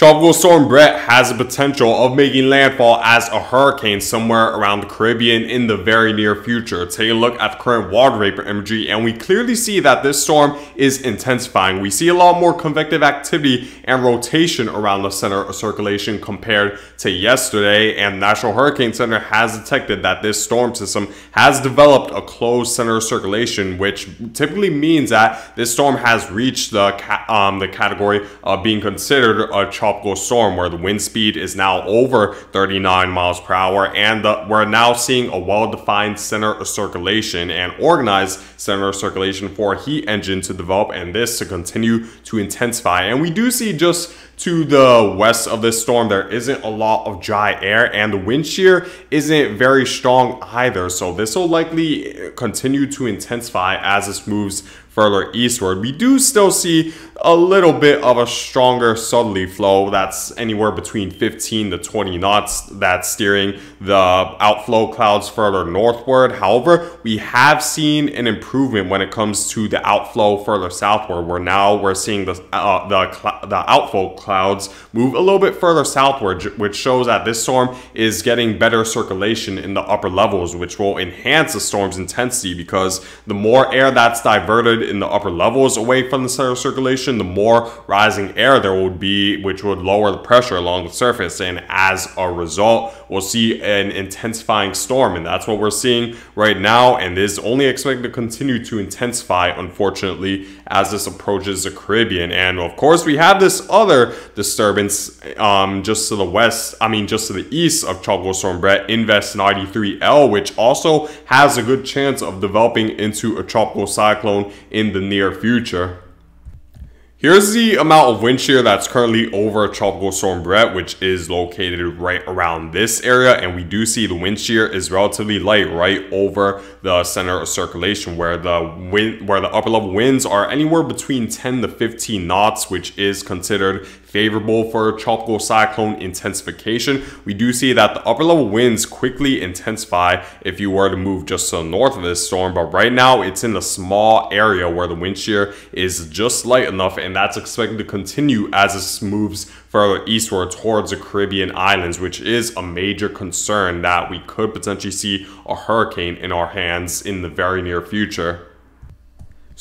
Tropical Storm Bret has the potential of making landfall as a hurricane somewhere around the Caribbean in the very near future. Take a look at the current water vapor imagery and we clearly see that this storm is intensifying. We see a lot more convective activity and rotation around the center of circulation compared to yesterday and National Hurricane Center has detected that this storm system has developed a closed center of circulation which typically means that this storm has reached the, um, the category of being considered a tropical storm where the wind speed is now over 39 miles per hour and the, we're now seeing a well-defined center of circulation and organized center of circulation for a heat engine to develop and this to continue to intensify. And we do see just to the west of this storm, there isn't a lot of dry air and the wind shear isn't very strong either. So this will likely continue to intensify as this moves further eastward. We do still see a little bit of a stronger southerly flow that's anywhere between 15 to 20 knots that's steering the outflow clouds further northward. However, we have seen an improvement when it comes to the outflow further southward where now we're seeing the, uh, the, the outflow clouds move a little bit further southward which shows that this storm is getting better circulation in the upper levels which will enhance the storm's intensity because the more air that's diverted in the upper levels away from the center circulation the more rising air there would be, which would lower the pressure along the surface. And as a result, we'll see an intensifying storm. And that's what we're seeing right now. And this is only expected to continue to intensify, unfortunately, as this approaches the Caribbean. And of course, we have this other disturbance um, just to the west, I mean, just to the east of Tropical Storm Bret, Invest 93L, which also has a good chance of developing into a tropical cyclone in the near future. Here's the amount of wind shear that's currently over Tropical Storm Bret, which is located right around this area. And we do see the wind shear is relatively light right over the center of circulation where the wind, where the upper level winds are anywhere between 10 to 15 knots, which is considered favorable for tropical cyclone intensification. We do see that the upper level winds quickly intensify if you were to move just to the north of this storm, but right now it's in a small area where the wind shear is just light enough and that's expected to continue as this moves further eastward towards the Caribbean islands, which is a major concern that we could potentially see a hurricane in our hands in the very near future.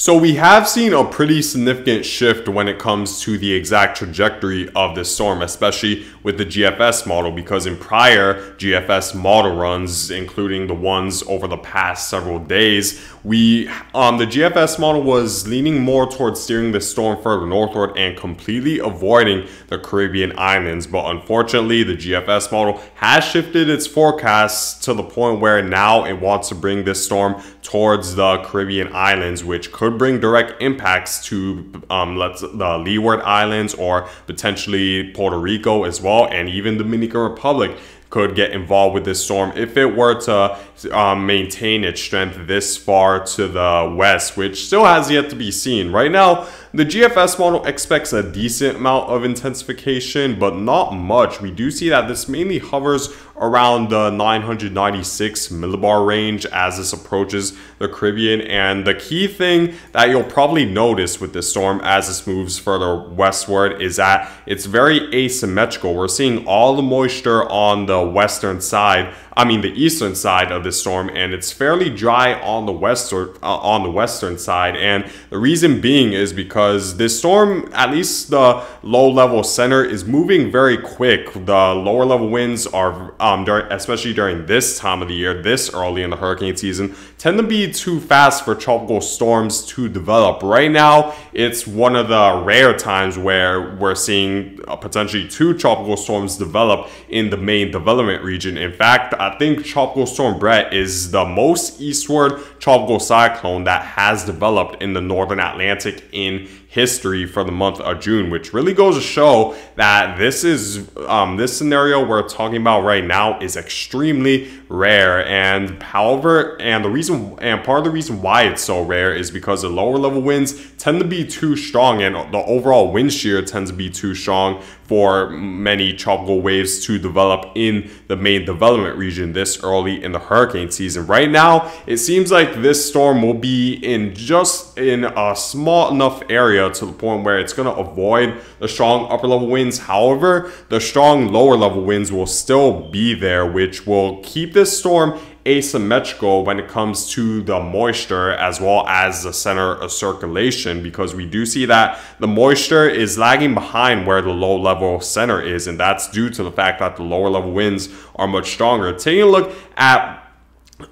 So we have seen a pretty significant shift when it comes to the exact trajectory of this storm, especially with the GFS model, because in prior GFS model runs, including the ones over the past several days, we um, the GFS model was leaning more towards steering the storm further northward and completely avoiding the Caribbean islands. But unfortunately, the GFS model has shifted its forecasts to the point where now it wants to bring this storm towards the Caribbean islands, which could bring direct impacts to um, let's the Leeward Islands or potentially Puerto Rico as well, and even the Dominican Republic could get involved with this storm if it were to um, maintain its strength this far to the west, which still has yet to be seen. Right now, the GFS model expects a decent amount of intensification, but not much. We do see that this mainly hovers around the 996 millibar range as this approaches the Caribbean. And the key thing that you'll probably notice with this storm as this moves further westward is that it's very asymmetrical. We're seeing all the moisture on the western side I mean the eastern side of the storm, and it's fairly dry on the western uh, on the western side. And the reason being is because this storm, at least the low level center, is moving very quick. The lower level winds are, um, during, especially during this time of the year, this early in the hurricane season, tend to be too fast for tropical storms to develop. Right now, it's one of the rare times where we're seeing uh, potentially two tropical storms develop in the main development region. In fact, I think Tropical Storm Bret is the most eastward tropical cyclone that has developed in the northern Atlantic in history for the month of June, which really goes to show that this is um, this scenario we're talking about right now is extremely rare. And however, and the reason and part of the reason why it's so rare is because the lower level winds tend to be too strong and the overall wind shear tends to be too strong for many tropical waves to develop in the main development region this early in the hurricane season. Right now, it seems like this storm will be in just in a small enough area to the point where it's going to avoid the strong upper level winds. However, the strong lower level winds will still be there, which will keep this storm asymmetrical when it comes to the moisture as well as the center of circulation because we do see that the moisture is lagging behind where the low level center is and that's due to the fact that the lower level winds are much stronger. Taking a look at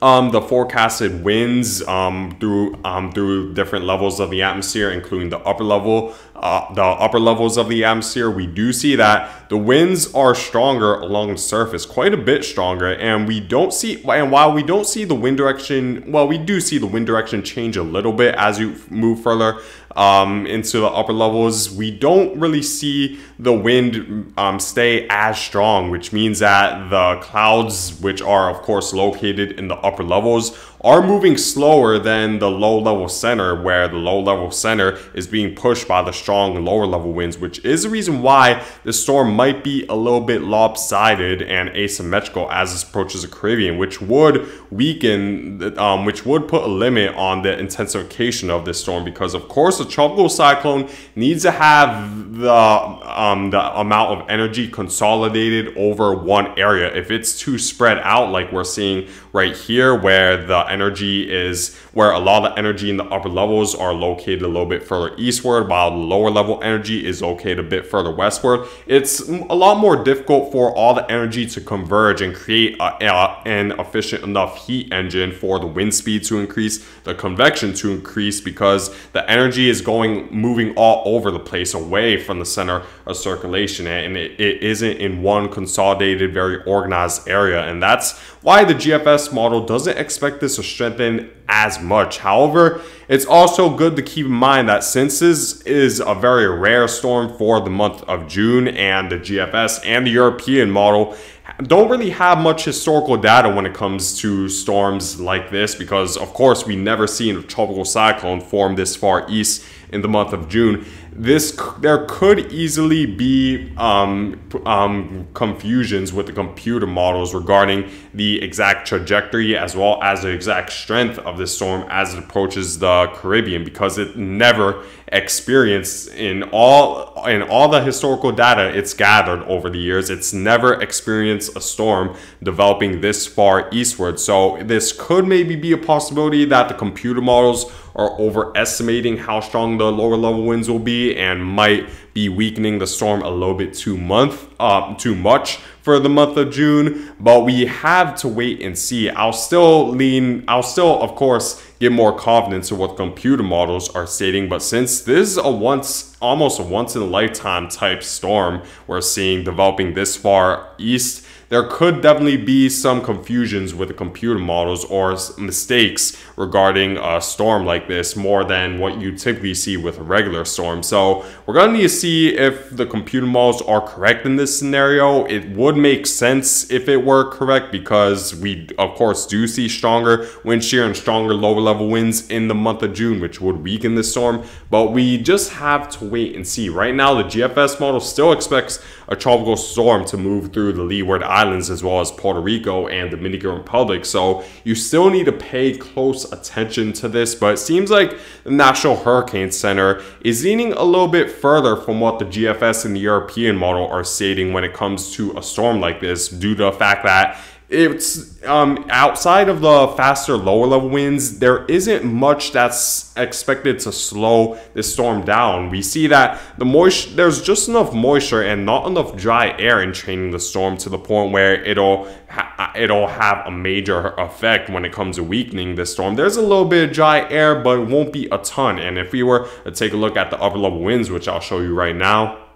um, the forecasted winds um, through um, through different levels of the atmosphere, including the upper level, uh, the upper levels of the atmosphere, we do see that the winds are stronger along the surface, quite a bit stronger, and we don't see. And while we don't see the wind direction, well, we do see the wind direction change a little bit as you move further um, into the upper levels, we don't really see the wind um, stay as strong, which means that the clouds, which are of course located in the upper levels, are moving slower than the low level center, where the low level center is being pushed by the strong lower level winds, which is the reason why the storm might be a little bit lopsided and asymmetrical as it approaches the Caribbean, which would weaken, um, which would put a limit on the intensification of this storm because, of course, a tropical cyclone needs to have the, um, the amount of energy consolidated over one area. If it's too spread out, like we're seeing right here, where the energy is where a lot of the energy in the upper levels are located a little bit further eastward while the lower level energy is located a bit further westward. It's a lot more difficult for all the energy to converge and create a, a, an efficient enough heat engine for the wind speed to increase, the convection to increase because the energy is going moving all over the place away from the center of circulation and it, it isn't in one consolidated, very organized area. And that's why the GFS model doesn't expect this to strengthen as much. However, it's also good to keep in mind that since this is a very rare storm for the month of June and the GFS and the European model don't really have much historical data when it comes to storms like this because of course we never seen a tropical cyclone form this far east in the month of June this there could easily be um, um, confusions with the computer models regarding the exact trajectory as well as the exact strength of the storm as it approaches the Caribbean because it never experienced in all in all the historical data it's gathered over the years it's never experienced a storm developing this far eastward. So this could maybe be a possibility that the computer models are overestimating how strong the lower level winds will be and might be weakening the storm a little bit too month uh, too much for the month of June, but we have to wait and see. I'll still lean, I'll still, of course, get more confidence in what computer models are stating, but since this is a once, almost a once in a lifetime type storm we're seeing developing this far east, there could definitely be some confusions with the computer models or mistakes regarding a storm like this more than what you typically see with a regular storm. So we're going to need to see if the computer models are correct in this scenario. It would make sense if it were correct because we, of course, do see stronger wind shear and stronger lower level winds in the month of June, which would weaken the storm. But we just have to wait and see. Right now, the GFS model still expects a tropical storm to move through the Leeward Islands as well as Puerto Rico and the Dominican Republic. So you still need to pay close attention to this, but it seems like the National Hurricane Center is leaning a little bit further from what the GFS and the European model are stating when it comes to a storm like this due to the fact that it's um, outside of the faster lower level winds there isn't much that's expected to slow this storm down. We see that the moisture there's just enough moisture and not enough dry air entraining the storm to the point where it'll ha- it'll have a major effect when it comes to weakening the storm. There's a little bit of dry air but it won't be a ton. And if we were to take a look at the upper level winds which i'll show you right now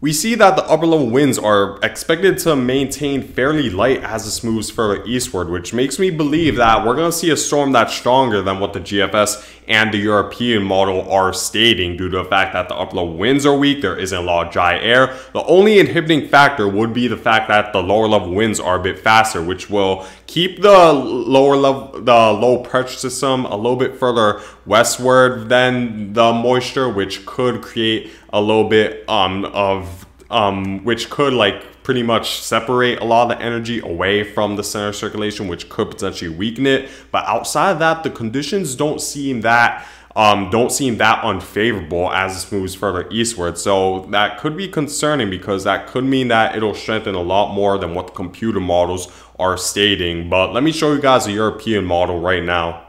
we see that the upper level winds are expected to maintain fairly light as this moves further eastward, which makes me believe that we're going to see a storm that's stronger than what the GFS and the European model are stating due to the fact that the upper level winds are weak, there isn't a lot of dry air. The only inhibiting factor would be the fact that the lower level winds are a bit faster, which will keep the lower level, the low pressure system a little bit further westward than the moisture, which could create a little bit um, of um, which could like pretty much separate a lot of the energy away from the center circulation, which could potentially weaken it. But outside of that, the conditions don't seem that um, don't seem that unfavorable as this moves further eastward. So that could be concerning because that could mean that it'll strengthen a lot more than what the computer models are stating. But let me show you guys a European model right now.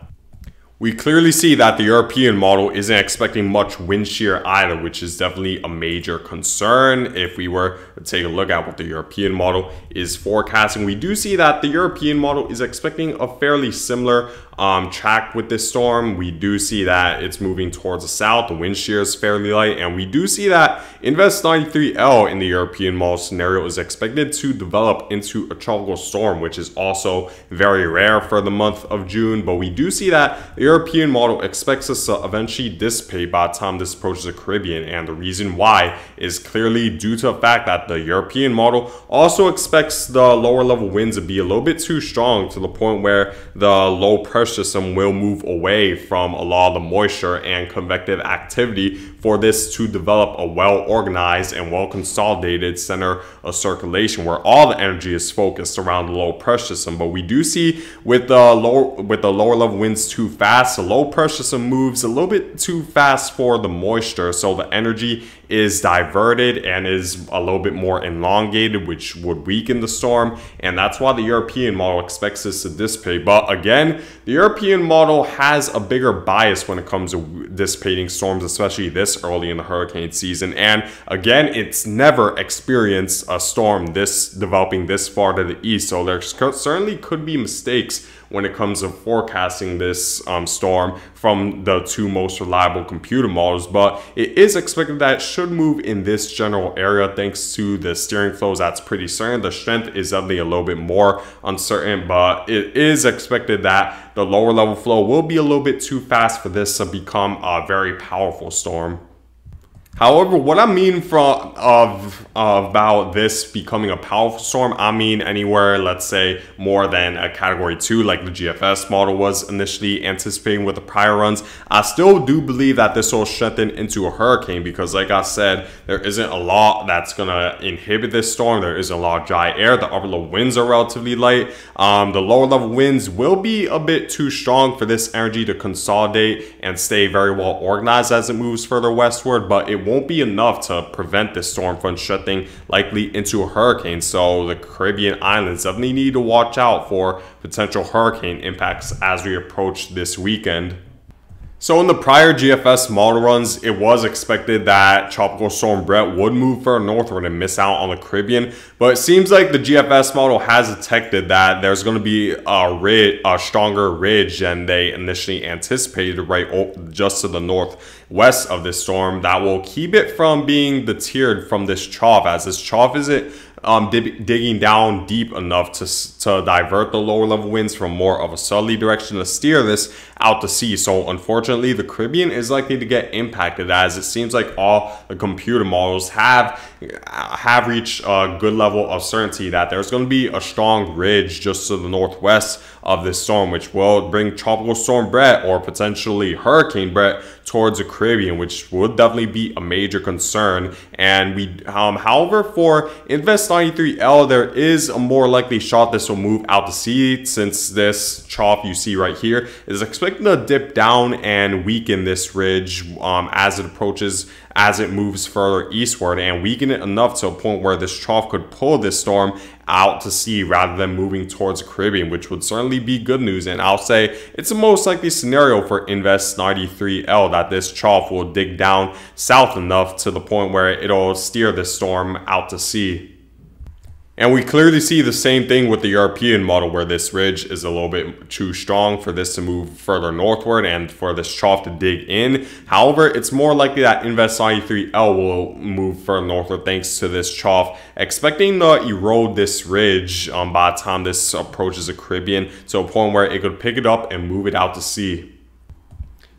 We clearly see that the European model isn't expecting much wind shear either, which is definitely a major concern. If we were to take a look at what the European model is forecasting, we do see that the European model is expecting a fairly similar um, track with this storm. We do see that it's moving towards the south. The wind shear is fairly light. And we do see that Invest 93L in the European model scenario is expected to develop into a tropical storm, which is also very rare for the month of June. But we do see that the European model expects us to eventually dissipate by the time this approaches the Caribbean. And the reason why is clearly due to the fact that the European model also expects the lower level winds to be a little bit too strong to the point where the low pressure system will move away from a lot of the moisture and convective activity for this to develop a well organized and well consolidated center of circulation where all the energy is focused around the low pressure system. But we do see with the lower with the lower level winds too fast, the low pressure system moves a little bit too fast for the moisture. So the energy is diverted and is a little bit more elongated, which would weaken the storm. And that's why the European model expects this to dissipate. But again, the European model has a bigger bias when it comes to dissipating storms, especially this early in the hurricane season. And again, it's never experienced a storm this developing this far to the east. So there certainly could be mistakes when it comes to forecasting this um, storm from the two most reliable computer models. But it is expected that it should move in this general area thanks to the steering flows that's pretty certain. The strength is definitely a little bit more uncertain, but it is expected that the lower level flow will be a little bit too fast for this to become a very powerful storm. However, what I mean from of about this becoming a powerful storm, I mean anywhere, let's say more than a category two, like the GFS model was initially anticipating with the prior runs. I still do believe that this will strengthen into a hurricane because, like I said, there isn't a lot that's gonna inhibit this storm. There isn't a lot of dry air. The upper level winds are relatively light. Um, the lower level winds will be a bit too strong for this energy to consolidate and stay very well organized as it moves further westward, but it won't be enough to prevent this storm from shutting likely into a hurricane. So the Caribbean islands definitely need to watch out for potential hurricane impacts as we approach this weekend. So in the prior GFS model runs, it was expected that Tropical Storm Bret would move further northward and miss out on the Caribbean, but it seems like the GFS model has detected that there's going to be a, ridge, a stronger ridge than they initially anticipated right just to the northwest of this storm that will keep it from being deterred from this trough as this trough isn't um, digging down deep enough to, to divert the lower level winds from more of a southerly direction to steer this out to sea. So unfortunately, the Caribbean is likely to get impacted as it seems like all the computer models have have reached a good level of certainty that there's going to be a strong ridge just to the northwest of this storm, which will bring Tropical Storm Bret or potentially Hurricane Bret towards the Caribbean, which would definitely be a major concern. And we, um, however, for Invest 93L, there is a more likely shot this will move out to sea since this trough you see right here is expected to dip down and weaken this ridge um, as it approaches as it moves further eastward and weaken it enough to a point where this trough could pull this storm out to sea rather than moving towards the Caribbean, which would certainly be good news. And I'll say it's the most likely scenario for Invest 93L that this trough will dig down south enough to the point where it'll steer this storm out to sea. And we clearly see the same thing with the European model where this ridge is a little bit too strong for this to move further northward and for this trough to dig in. However, it's more likely that Invest 93L will move further northward thanks to this trough, expecting to erode this ridge um, by the time this approaches the Caribbean to a point where it could pick it up and move it out to sea.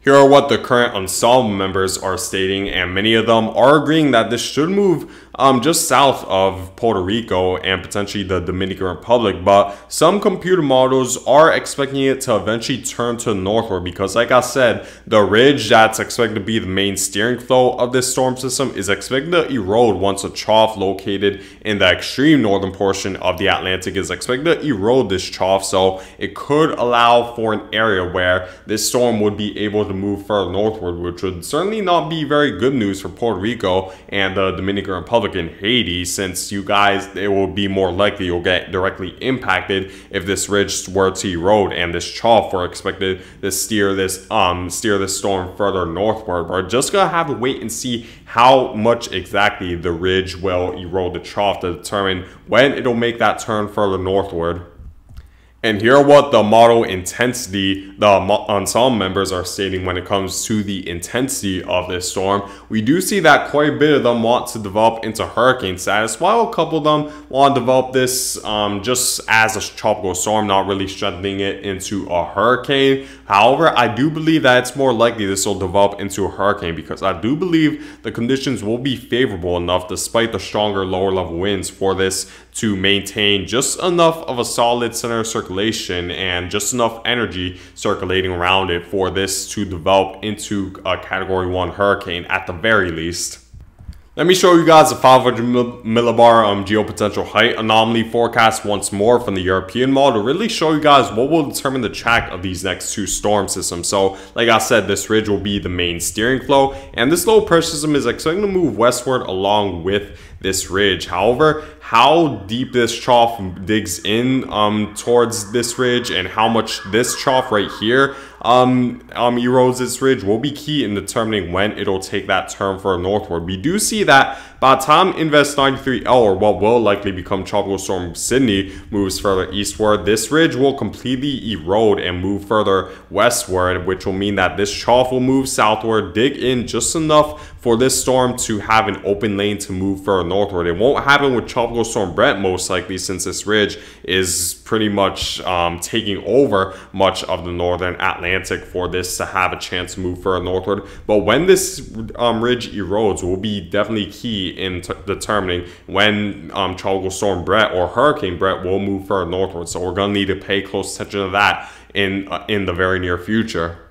Here are what the current ensemble members are stating, and many of them are agreeing that this should move um, just south of Puerto Rico and potentially the Dominican Republic. But some computer models are expecting it to eventually turn to northward because, like I said, the ridge that's expected to be the main steering flow of this storm system is expected to erode once a trough located in the extreme northern portion of the Atlantic is expected to erode this trough. So it could allow for an area where this storm would be able to move further northward, which would certainly not be very good news for Puerto Rico and the Dominican Republic and Haiti, since you guys, it will be more likely you'll get directly impacted if this ridge were to erode and this trough were expected to steer this um steer this storm further northward. We're just gonna have to wait and see how much exactly the ridge will erode the trough to determine when it'll make that turn further northward. And here are what the model intensity, the ensemble members are stating when it comes to the intensity of this storm. We do see that quite a bit of them want to develop into hurricane status, while a couple of them want to develop this um, just as a tropical storm, not really strengthening it into a hurricane. However, I do believe that it's more likely this will develop into a hurricane because I do believe the conditions will be favorable enough despite the stronger lower level winds for this to maintain just enough of a solid center circulation and just enough energy circulating around it for this to develop into a category 1 hurricane at the very least. Let me show you guys the 500 millibar um, geopotential height anomaly forecast once more from the European model to really show you guys what will determine the track of these next two storm systems. So, like I said, this ridge will be the main steering flow, and this low pressure system is expecting to move westward along with this ridge. However, how deep this trough digs in um, towards this ridge and how much this trough right here um, um, erodes this ridge will be key in determining when it'll take that turn for northward. We do see that by the time Invest 93L, or what will likely become Tropical Storm Cindy, moves further eastward, this ridge will completely erode and move further westward, which will mean that this trough will move southward, dig in just enough for this storm to have an open lane to move further northward. It won't happen with Tropical Storm Bret most likely since this ridge is pretty much um, taking over much of the northern Atlantic for this to have a chance to move further northward. But when this um, ridge erodes will be definitely key in determining when um, Tropical Storm Bret or Hurricane Bret will move further northward. So we're going to need to pay close attention to that in, uh, in the very near future.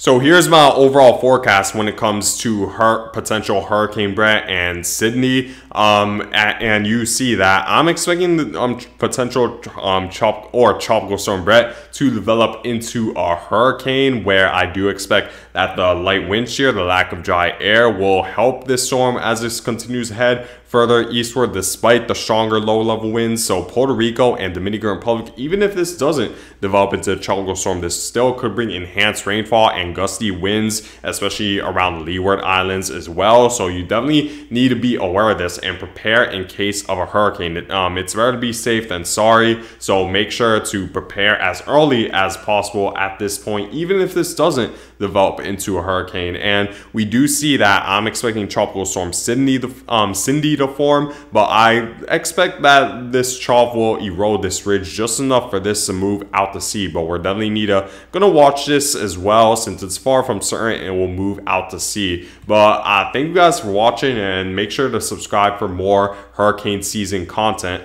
So here's my overall forecast when it comes to her potential Hurricane Bret and Cindy. Um, and you see that I'm expecting the um, potential um, chop or tropical storm Bret to develop into a hurricane, where I do expect that the light wind shear, the lack of dry air, will help this storm as this continues ahead further eastward despite the stronger low level winds. So Puerto Rico and Dominican Republic, even if this doesn't develop into a tropical storm, this still could bring enhanced rainfall and gusty winds, especially around Leeward Islands as well. So you definitely need to be aware of this and prepare in case of a hurricane. Um, it's better to be safe than sorry. So make sure to prepare as early as possible at this point, even if this doesn't develop into a hurricane. And we do see that I'm expecting tropical storm Cindy, um, Cindy to form, but I expect that this trough will erode this ridge just enough for this to move out to sea. But we're definitely need to gonna watch this as well since it's far from certain it will move out to sea. But uh, thank you guys for watching and make sure to subscribe for more hurricane season content.